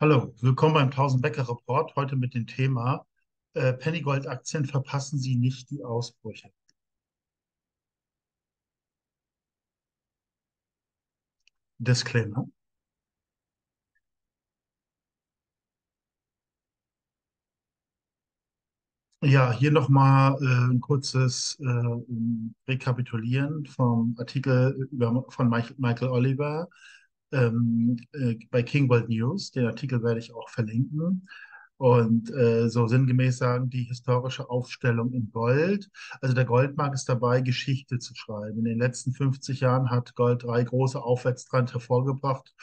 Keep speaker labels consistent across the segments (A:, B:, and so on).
A: Hallo, willkommen beim 1000 Bäcker Report. Heute mit dem Thema äh, Pennygold-Aktien verpassen Sie nicht die Ausbrüche. Disclaimer. Ja, hier nochmal äh, ein kurzes äh, Rekapitulieren vom Artikel über, von Michael, Michael Oliver ähm, äh, bei King World News. Den Artikel werde ich auch verlinken. Und äh, so sinngemäß sagen, die historische Aufstellung in Gold. Also der Goldmarkt ist dabei, Geschichte zu schreiben. In den letzten 50 Jahren hat Gold drei große Aufwärtstrend hervorgebracht.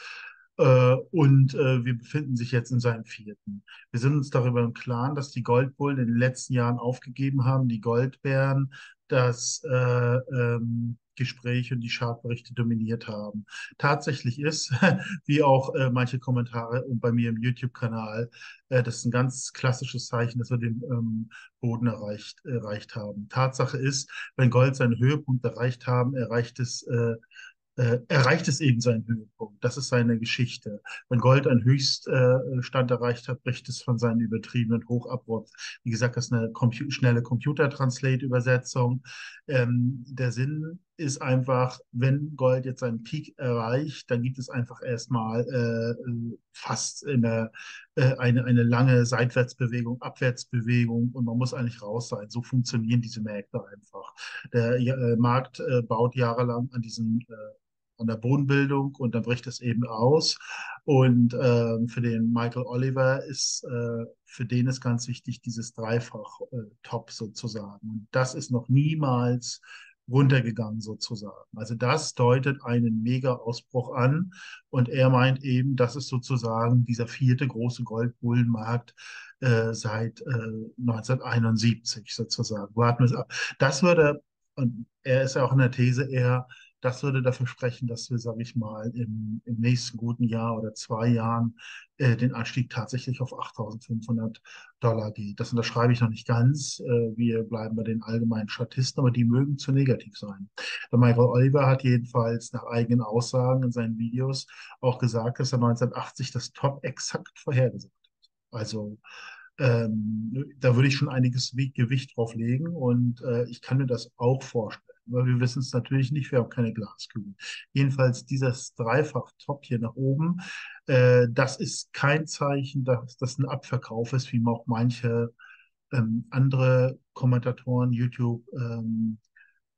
A: Äh, und äh, wir befinden sich jetzt in seinem vierten. Wir sind uns darüber im Klaren, dass die Goldbullen in den letzten Jahren aufgegeben haben, die Goldbären, das äh, ähm, Gespräch und die Chartberichte dominiert haben. Tatsächlich ist, wie auch äh, manche Kommentare bei mir im YouTube-Kanal, äh, das ist ein ganz klassisches Zeichen, dass wir den ähm, Boden erreicht, erreicht haben. Tatsache ist, wenn Gold seinen Höhepunkt erreicht haben, erreicht es äh, äh, erreicht es eben seinen Höhepunkt. Das ist seine Geschichte. Wenn Gold einen Höchststand äh, erreicht hat, bricht es von seinen übertriebenen Hoch. Wie gesagt, das ist eine Compu schnelle Computer-Translate-Übersetzung. Ähm, der Sinn ist einfach, wenn Gold jetzt seinen Peak erreicht, dann gibt es einfach erstmal äh, fast eine, äh, eine, eine lange Seitwärtsbewegung, Abwärtsbewegung und man muss eigentlich raus sein. So funktionieren diese Märkte einfach. Der äh, Markt äh, baut jahrelang an diesen äh, an der Bodenbildung und dann bricht es eben aus. Und äh, für den Michael Oliver ist, äh, für den ist ganz wichtig dieses Dreifach-Top äh, sozusagen. Und das ist noch niemals runtergegangen sozusagen. Also das deutet einen Mega-Ausbruch an und er meint eben, das ist sozusagen dieser vierte große Goldbullenmarkt äh, seit äh, 1971 sozusagen. Warten wir ab. Das würde, und er ist ja auch in der These eher, das würde dafür sprechen, dass wir, sage ich mal, im, im, nächsten guten Jahr oder zwei Jahren äh, den Anstieg tatsächlich auf 8.500 Dollar geht. Das unterschreibe ich noch nicht ganz. Äh, wir bleiben bei den allgemeinen Statisten, aber die mögen zu negativ sein. Der Michael Oliver hat jedenfalls nach eigenen Aussagen in seinen Videos auch gesagt, dass er 1980 das Top exakt vorhergesagt hat. Also ähm, da würde ich schon einiges Gewicht drauf legen und äh, ich kann mir das auch vorstellen aber wir wissen es natürlich nicht, wir haben keine Glaskugel. Jedenfalls dieses Dreifach-Top hier nach oben, äh, das ist kein Zeichen, dass das ein Abverkauf ist, wie auch manche ähm, andere Kommentatoren, YouTube, ähm,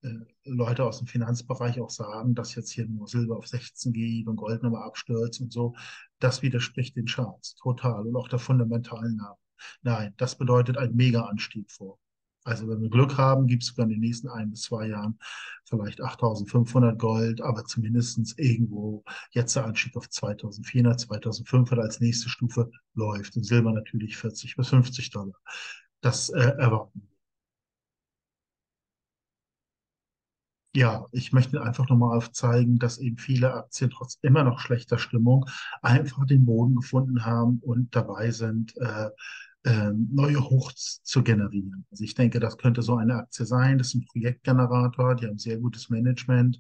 A: äh, Leute aus dem Finanzbereich auch sagen, dass jetzt hier nur Silber auf 16 geht und Gold nochmal abstürzt und so. Das widerspricht den Charts total und auch der fundamentalen Namen. Nein, das bedeutet ein Mega-Anstieg vor. Also wenn wir Glück haben, gibt es sogar in den nächsten ein bis zwei Jahren vielleicht 8.500 Gold, aber zumindest irgendwo jetzt der Anstieg auf 2.400, 2.500 als nächste Stufe läuft und Silber natürlich 40 bis 50 Dollar. Das äh, erwarten wir. Ja, ich möchte einfach nochmal aufzeigen, dass eben viele Aktien trotz immer noch schlechter Stimmung einfach den Boden gefunden haben und dabei sind, äh, neue Hochs zu generieren. Also ich denke, das könnte so eine Aktie sein. Das ist ein Projektgenerator, die haben sehr gutes Management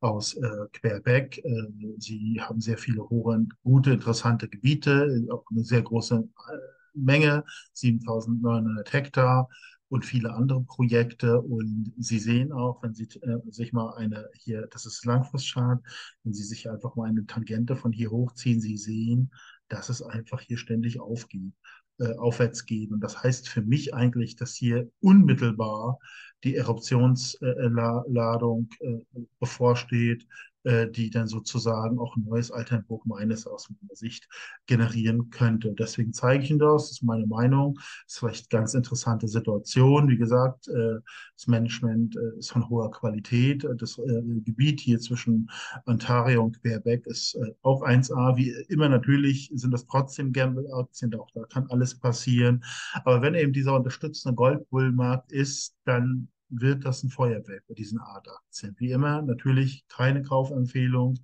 A: aus äh, Quebec. Äh, sie haben sehr viele hohe, gute, interessante Gebiete, auch eine sehr große äh, Menge, 7900 Hektar und viele andere Projekte. Und Sie sehen auch, wenn Sie äh, sich mal eine hier, das ist Langfristchart, wenn Sie sich einfach mal eine Tangente von hier hochziehen, Sie sehen, dass es einfach hier ständig aufgeht äh, aufwärts gehen. Und das heißt für mich eigentlich, dass hier unmittelbar die Eruptionsladung äh, bevorsteht, äh, die dann sozusagen auch ein neues Alternbruch meines aus meiner Sicht generieren könnte. Deswegen zeige ich Ihnen das, das ist meine Meinung. Das ist vielleicht eine ganz interessante Situation. Wie gesagt, äh, das Management äh, ist von hoher Qualität. Das Gebiet hier zwischen Ontario und Quebec ist auch 1A. Wie immer natürlich sind das trotzdem Gamble-Aktien, auch da kann alles passieren. Aber wenn eben dieser unterstützende Goldbullmarkt ist, dann wird das ein Feuerwerk bei diesen Art Aktien. Wie immer, natürlich keine Kaufempfehlung,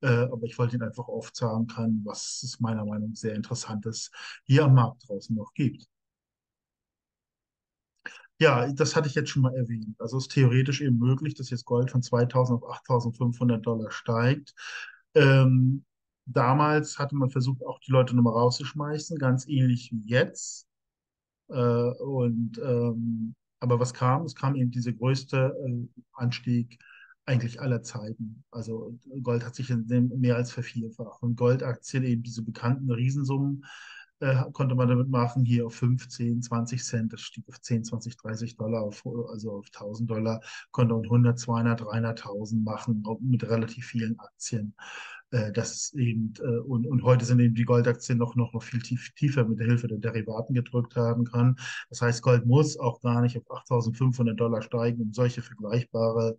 A: äh, aber ich wollte Ihnen einfach aufzeigen können, was es meiner Meinung nach sehr Interessantes hier am Markt draußen noch gibt. Ja, das hatte ich jetzt schon mal erwähnt. Also es ist theoretisch eben möglich, dass jetzt Gold von 2000 auf 8500 Dollar steigt. Ähm, damals hatte man versucht, auch die Leute nochmal rauszuschmeißen, ganz ähnlich wie jetzt. Äh, und, ähm, aber was kam? Es kam eben dieser größte äh, Anstieg eigentlich aller Zeiten. Also Gold hat sich mehr als vervierfacht. Und Goldaktien, eben diese bekannten Riesensummen, äh, konnte man damit machen, hier auf 15, 20 Cent, das stieg auf 10, 20, 30 Dollar, auf, also auf 1000 Dollar, konnte man 100, 200, 300.000 machen, mit relativ vielen Aktien. Äh, das ist eben, äh, und, und heute sind eben die Goldaktien noch, noch, noch viel tief, tiefer mit der Hilfe der Derivaten gedrückt haben kann. Das heißt, Gold muss auch gar nicht auf 8500 Dollar steigen, um solche vergleichbare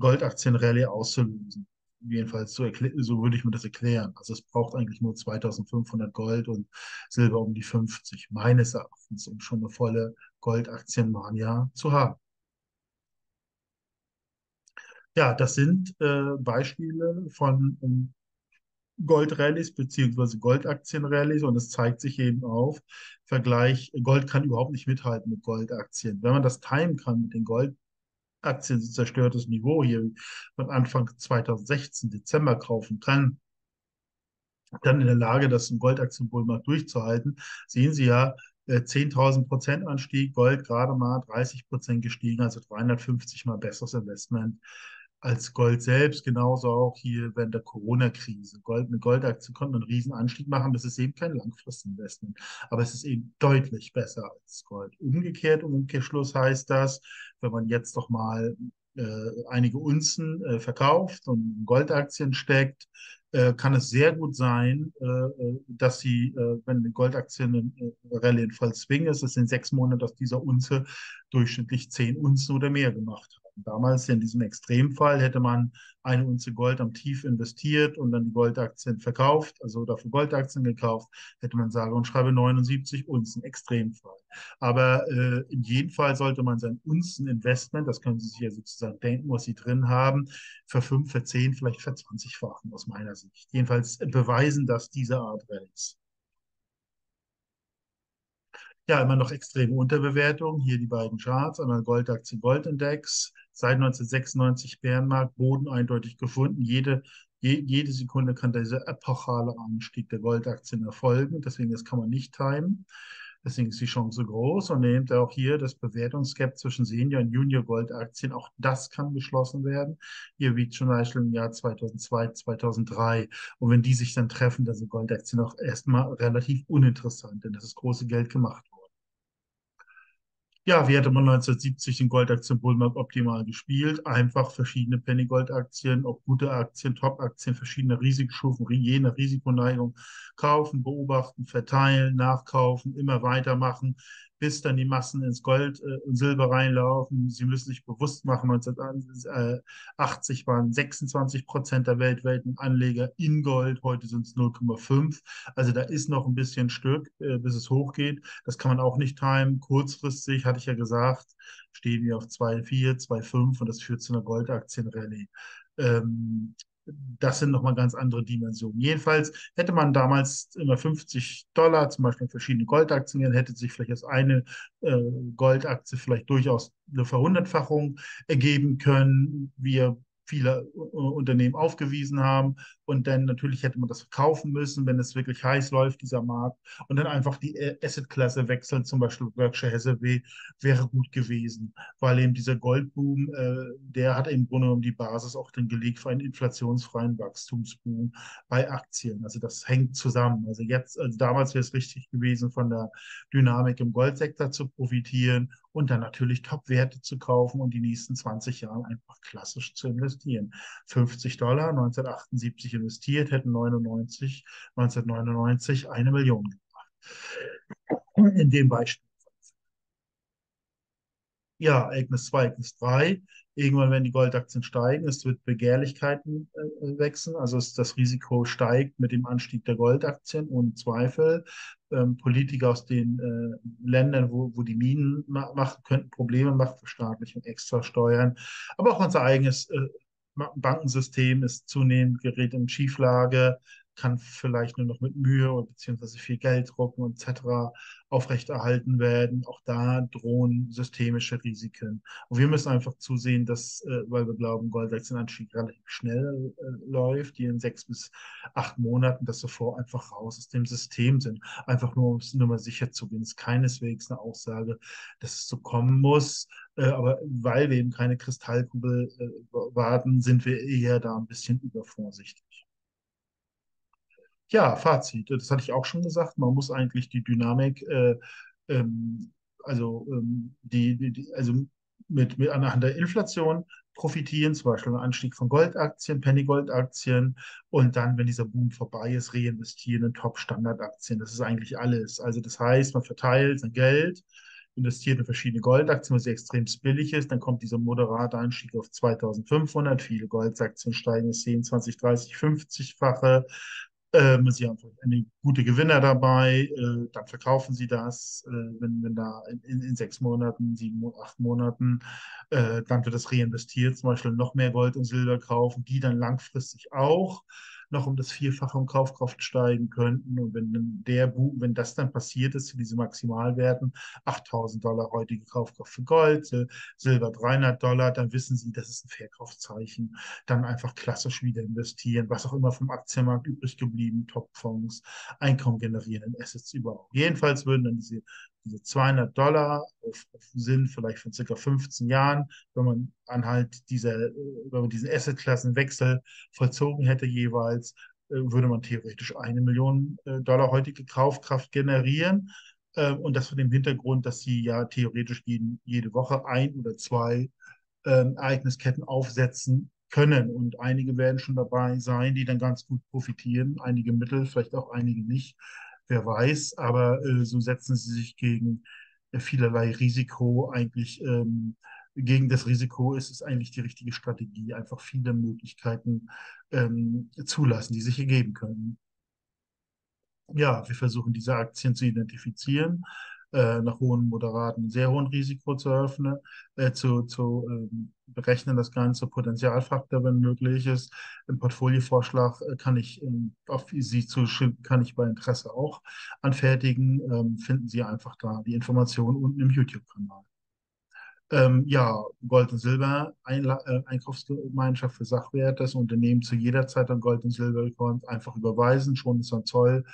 A: Goldaktien-Rallye auszulösen. Jedenfalls so, so würde ich mir das erklären. Also es braucht eigentlich nur 2500 Gold und Silber um die 50, meines Erachtens, um schon eine volle Goldaktienmania zu haben. Ja, das sind äh, Beispiele von ähm, Goldrallyes beziehungsweise Goldaktienrallyes und es zeigt sich eben auf, Vergleich, Gold kann überhaupt nicht mithalten mit Goldaktien. Wenn man das timen kann mit den Gold Aktien zerstörtes Niveau hier von Anfang 2016, Dezember kaufen kann, dann in der Lage, das im Goldaktienbullmarkt durchzuhalten, sehen Sie ja, 10.000 äh, Prozent Anstieg, Gold gerade mal 30 Prozent gestiegen, also 350 mal besseres Investment als Gold selbst, genauso auch hier während der Corona-Krise. Gold, eine Goldaktie konnte einen riesen Anstieg machen, das ist eben kein Langfristinvestment, aber es ist eben deutlich besser als Gold. Umgekehrt, im Umkehrschluss heißt das, wenn man jetzt doch mal äh, einige Unzen äh, verkauft und Goldaktien steckt, äh, kann es sehr gut sein, äh, äh, dass sie, äh, wenn die Goldaktien in Rallye in voll Swing ist, es sind sechs Monate aus dieser Unze durchschnittlich zehn Unzen oder mehr gemacht haben. Damals in diesem Extremfall hätte man eine Unze Gold am Tief investiert und dann die Goldaktien verkauft, also dafür Goldaktien gekauft, hätte man sage und schreibe 79 Unzen, Extremfall. Aber äh, in jedem Fall sollte man sein Unzen-Investment, das können Sie sich ja sozusagen denken, was Sie drin haben, für fünf, für zehn, vielleicht für 20-fachen aus meiner Sicht. Jedenfalls beweisen das diese Art Rallyes. Ja, immer noch extreme Unterbewertung. Hier die beiden Charts, einmal Goldaktie Goldindex, seit 1996 Bärenmarkt, Boden eindeutig gefunden. Jede, je, jede Sekunde kann dieser epochale Anstieg der Goldaktien erfolgen. Deswegen das kann man nicht timen. Deswegen ist die Chance groß und nehmt auch hier das Bewertungsgap zwischen Senior- und Junior-Goldaktien. Auch das kann geschlossen werden. Hier wie zum Beispiel im Jahr 2002, 2003. Und wenn die sich dann treffen, dann sind Goldaktien auch erstmal relativ uninteressant, denn das ist große Geld gemacht worden. Ja, wie hätte man 1970 den Goldaktien Bullmarkt optimal gespielt? Einfach verschiedene Penny-Gold-Aktien, auch gute Aktien, Top-Aktien, verschiedene Risikostufen, je nach Risikoneigung kaufen, beobachten, verteilen, nachkaufen, immer weitermachen bis dann die Massen ins Gold äh, und Silber reinlaufen. Sie müssen sich bewusst machen, 1980 waren 26 Prozent der weltweiten Anleger in Gold, heute sind es 0,5. Also da ist noch ein bisschen Stück, äh, bis es hochgeht. Das kann man auch nicht timen. Kurzfristig, hatte ich ja gesagt, stehen wir auf 2,4, 2,5 und das führt zu einer Goldaktienrallye. Ähm, das sind nochmal ganz andere Dimensionen. Jedenfalls hätte man damals immer 50 Dollar, zum Beispiel verschiedene Goldaktien, hätte sich vielleicht als eine äh, Goldaktie vielleicht durchaus eine Verhundertfachung ergeben können. Wir viele äh, Unternehmen aufgewiesen haben. Und dann natürlich hätte man das verkaufen müssen, wenn es wirklich heiß läuft, dieser Markt. Und dann einfach die äh, Assetklasse wechseln, zum Beispiel Berkshire Hathaway, wäre gut gewesen, weil eben dieser Goldboom, äh, der hat im Grunde genommen die Basis auch dann gelegt für einen inflationsfreien Wachstumsboom bei Aktien. Also das hängt zusammen. Also jetzt, also damals wäre es richtig gewesen, von der Dynamik im Goldsektor zu profitieren und dann natürlich Top-Werte zu kaufen und die nächsten 20 Jahre einfach klassisch zu investieren. 50 Dollar 1978 investiert, hätten 99, 1999 eine Million gebracht. In dem Beispiel. Ja, Ereignis 2, Ereignis 3. Irgendwann, wenn die Goldaktien steigen, es wird Begehrlichkeiten äh, wechseln. Also es, das Risiko steigt mit dem Anstieg der Goldaktien ohne Zweifel. Ähm, Politiker aus den äh, Ländern, wo, wo die Minen ma machen, könnten Probleme machen, Verstaatlichung, Extrasteuern. Aber auch unser eigenes äh, Bankensystem ist zunehmend gerät in Schieflage. Kann vielleicht nur noch mit Mühe oder beziehungsweise viel Geld drucken etc. aufrechterhalten werden. Auch da drohen systemische Risiken. Und wir müssen einfach zusehen, dass, äh, weil wir glauben, Goldwechselanstieg relativ schnell äh, läuft, die in sechs bis acht Monaten, dass sofort einfach raus aus dem System sind. Einfach nur, um es nur mal sicher zu gehen. Das ist keineswegs eine Aussage, dass es so kommen muss. Äh, aber weil wir eben keine Kristallkugel äh, warten, sind wir eher da ein bisschen übervorsichtig. Ja, Fazit. Das hatte ich auch schon gesagt. Man muss eigentlich die Dynamik, äh, ähm, also, ähm, die, die, also mit, mit anhand der Inflation profitieren, zum Beispiel ein Anstieg von Goldaktien, Penny-Gold-Aktien und dann, wenn dieser Boom vorbei ist, reinvestieren in Top-Standard-Aktien. Das ist eigentlich alles. Also das heißt, man verteilt sein Geld, investiert in verschiedene Goldaktien, sie extrem billig ist, dann kommt dieser moderate Anstieg auf 2500, viele Goldaktien steigen 10, 20, 30, 50-fache, ähm, sie haben eine gute Gewinner dabei, äh, dann verkaufen sie das, äh, wenn, wenn da in, in, sechs Monaten, sieben, acht Monaten, äh, dann wird das reinvestiert, zum Beispiel noch mehr Gold und Silber kaufen, die dann langfristig auch noch um das Vierfache um Kaufkraft steigen könnten. Und wenn, der, wenn das dann passiert ist, diese Maximalwerten, 8000 Dollar heutige Kaufkraft für Gold, Silber 300 Dollar, dann wissen Sie, das ist ein Verkaufszeichen. Dann einfach klassisch wieder investieren, was auch immer vom Aktienmarkt übrig geblieben, Topfonds, Einkommen generierenden Assets überhaupt. Jedenfalls würden dann diese diese 200 Dollar auf, auf Sinn vielleicht von circa 15 Jahren, wenn man anhalt dieser, wenn man diesen Assetklassenwechsel vollzogen hätte jeweils, äh, würde man theoretisch eine Million äh, Dollar heutige Kaufkraft generieren. Äh, und das von dem Hintergrund, dass sie ja theoretisch jeden, jede Woche ein oder zwei ähm, Ereignisketten aufsetzen können. Und einige werden schon dabei sein, die dann ganz gut profitieren, einige mittel, vielleicht auch einige nicht wer weiß, aber äh, so setzen sie sich gegen äh, vielerlei Risiko eigentlich, ähm, gegen das Risiko ist es eigentlich die richtige Strategie, einfach viele Möglichkeiten ähm, zulassen, die sich ergeben können. Ja, wir versuchen diese Aktien zu identifizieren, äh, nach hohen, moderaten, sehr hohen Risiko zu öffnen, äh, zu, zu ähm, berechnen, das Ganze, Potenzialfaktor, wenn möglich ist. Im Portfoliovorschlag äh, kann ich ähm, auf Sie zustimmen, kann ich bei Interesse auch anfertigen. Ähm, finden Sie einfach da die Informationen unten im YouTube-Kanal. Ähm, ja, Gold und Silber, Einla äh, Einkaufsgemeinschaft für Sachwerte. Das Unternehmen zu jeder Zeit an Gold und Silber einfach überweisen, schon ist ein Zoll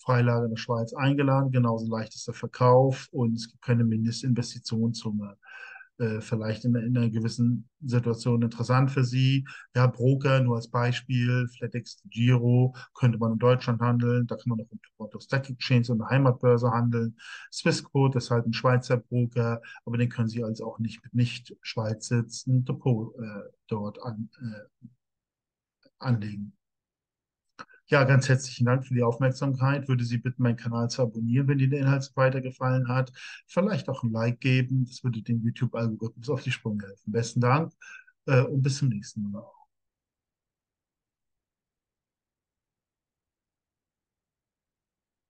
A: Freilage in der Schweiz eingeladen, genauso leicht ist der Verkauf und es gibt keine Mindestinvestitionssumme. Äh, vielleicht in, in, einer gewissen Situation interessant für Sie. Ja, Broker, nur als Beispiel, FlatEx Giro könnte man in Deutschland handeln, da kann man auch im Toronto Stack Exchange und der Heimatbörse handeln. Swissquote ist halt ein Schweizer Broker, aber den können Sie also auch nicht mit nicht Schweiz sitzend Depot äh, dort an, äh, anlegen. Ja, ganz herzlichen Dank für die Aufmerksamkeit. Würde Sie bitten, meinen Kanal zu abonnieren, wenn Ihnen der Inhalt weitergefallen hat. Vielleicht auch ein Like geben. Das würde dem YouTube-Algorithmus auf die Sprünge helfen. Besten Dank äh, und bis zum nächsten Mal.